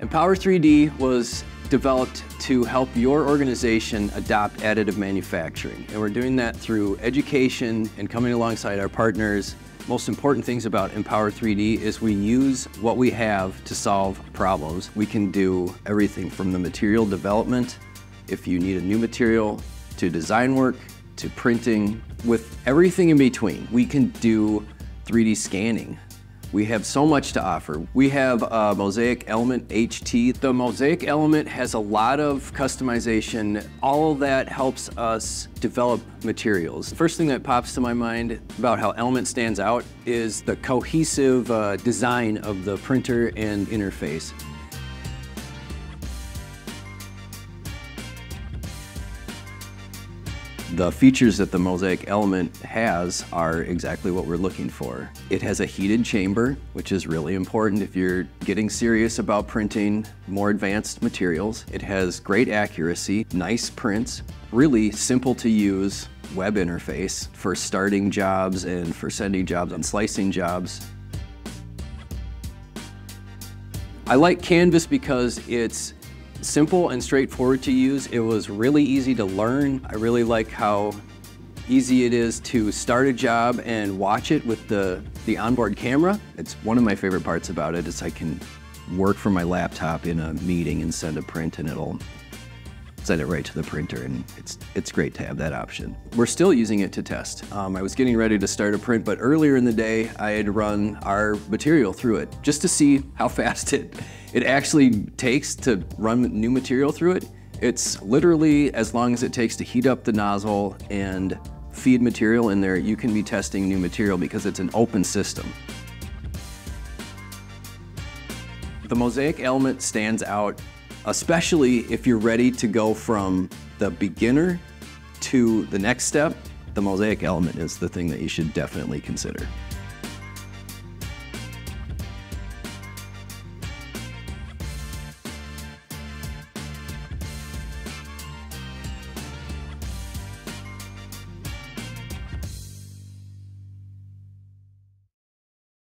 Empower 3D was developed to help your organization adopt additive manufacturing. And we're doing that through education and coming alongside our partners. Most important things about Empower 3D is we use what we have to solve problems. We can do everything from the material development, if you need a new material, to design work, to printing, with everything in between. We can do 3D scanning, we have so much to offer. We have a Mosaic Element HT. The Mosaic Element has a lot of customization. All of that helps us develop materials. The First thing that pops to my mind about how Element stands out is the cohesive uh, design of the printer and interface. The features that the Mosaic element has are exactly what we're looking for. It has a heated chamber, which is really important if you're getting serious about printing more advanced materials. It has great accuracy, nice prints, really simple to use web interface for starting jobs and for sending jobs and slicing jobs. I like Canvas because it's simple and straightforward to use. It was really easy to learn. I really like how easy it is to start a job and watch it with the, the onboard camera. It's one of my favorite parts about it is I can work from my laptop in a meeting and send a print and it'll send it right to the printer and it's, it's great to have that option. We're still using it to test. Um, I was getting ready to start a print, but earlier in the day I had run our material through it just to see how fast it, it actually takes to run new material through it. It's literally as long as it takes to heat up the nozzle and feed material in there, you can be testing new material because it's an open system. The Mosaic element stands out especially if you're ready to go from the beginner to the next step, the mosaic element is the thing that you should definitely consider.